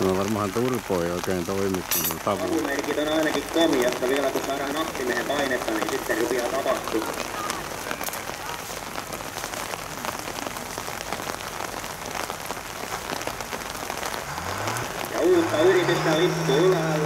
No varmaan turpo ei oikein toimittanut tavu. Tavumerkit on ainakin komiassa vielä kun saadaan akkimiehen painetta, niin sitten rupeaa tapahtuu. Ja uutta yritystä lippu ylhäälle.